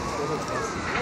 Obrigado.